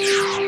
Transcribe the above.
you.